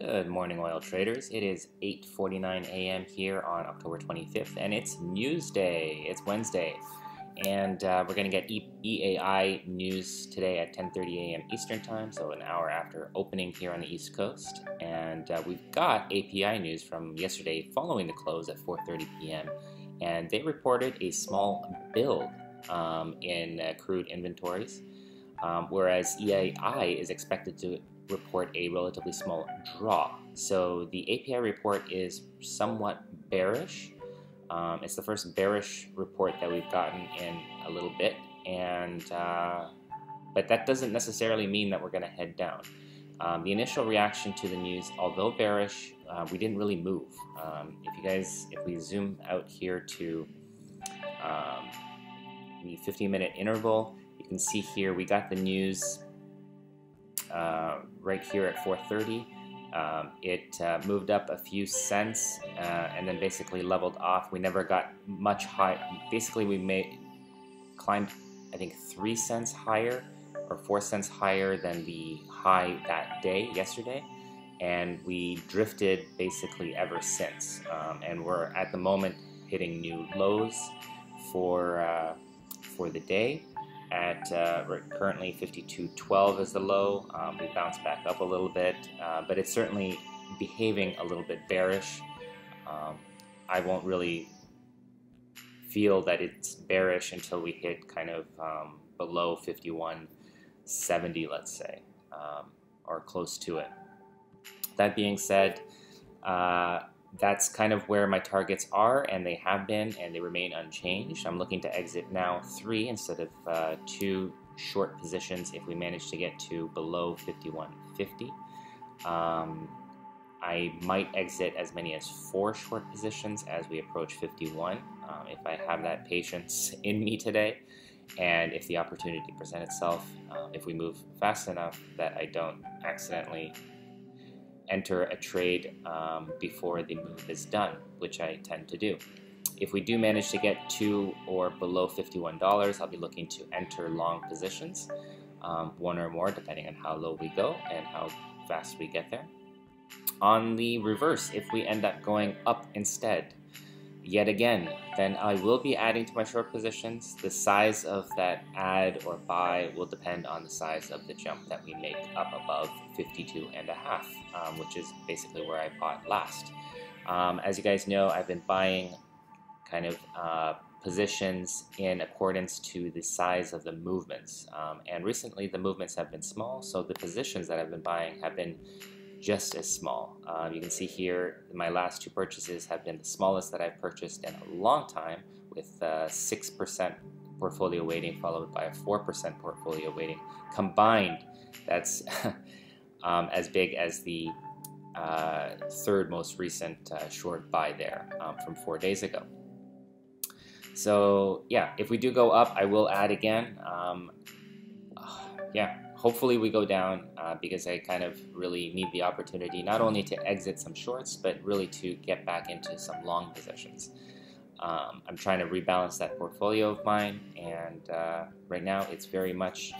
Good morning, oil traders. It is 8:49 a.m. here on October 25th, and it's News Day. It's Wednesday, and uh, we're going to get e EIA news today at 10:30 a.m. Eastern Time, so an hour after opening here on the East Coast. And uh, we've got API news from yesterday, following the close at 4:30 p.m., and they reported a small build um, in uh, crude inventories. Um, whereas EIA is expected to report a relatively small draw. So the API report is somewhat bearish. Um, it's the first bearish report that we've gotten in a little bit, and uh, but that doesn't necessarily mean that we're going to head down. Um, the initial reaction to the news, although bearish, uh, we didn't really move. Um, if you guys, if we zoom out here to um, the 15 minute interval, you can see here we got the news uh, right here at 430. Um, it uh, moved up a few cents uh, and then basically leveled off. We never got much high. Basically, we made climbed, I think, three cents higher or four cents higher than the high that day yesterday, and we drifted basically ever since. Um, and we're at the moment hitting new lows for uh, for the day at uh, currently 52.12 is the low. Um, we bounced back up a little bit, uh, but it's certainly behaving a little bit bearish. Um, I won't really feel that it's bearish until we hit kind of um, below 51.70, let's say, um, or close to it. That being said, uh, that's kind of where my targets are, and they have been, and they remain unchanged. I'm looking to exit now three instead of uh, two short positions if we manage to get to below 51.50. Um, I might exit as many as four short positions as we approach 51 um, if I have that patience in me today. And if the opportunity presents itself, uh, if we move fast enough that I don't accidentally enter a trade um, before the move is done, which I tend to do. If we do manage to get to or below $51, I'll be looking to enter long positions, um, one or more, depending on how low we go and how fast we get there. On the reverse, if we end up going up instead, yet again, then I will be adding to my short positions. The size of that add or buy will depend on the size of the jump that we make up above 52 and a half, um, which is basically where I bought last. Um, as you guys know, I've been buying kind of uh, positions in accordance to the size of the movements. Um, and recently the movements have been small, so the positions that I've been buying have been just as small. Um, you can see here my last two purchases have been the smallest that I've purchased in a long time with 6% uh, portfolio weighting followed by a 4% portfolio weighting. Combined, that's um, as big as the uh, third most recent uh, short buy there um, from four days ago. So yeah, if we do go up, I will add again. Um, yeah, hopefully we go down uh, because I kind of really need the opportunity not only to exit some shorts, but really to get back into some long positions. Um, I'm trying to rebalance that portfolio of mine, and uh, right now it's very much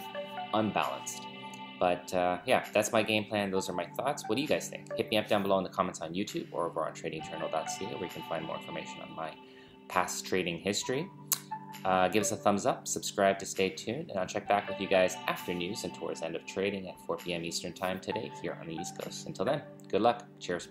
unbalanced. But uh, yeah, that's my game plan. Those are my thoughts. What do you guys think? Hit me up down below in the comments on YouTube or over on tradingjournal.ca where you can find more information on my past trading history. Uh, give us a thumbs up, subscribe to stay tuned, and I'll check back with you guys after news and towards end of trading at 4 p.m. Eastern Time today here on the East Coast. Until then, good luck. Cheers.